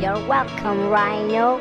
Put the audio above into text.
You're welcome, Rhino.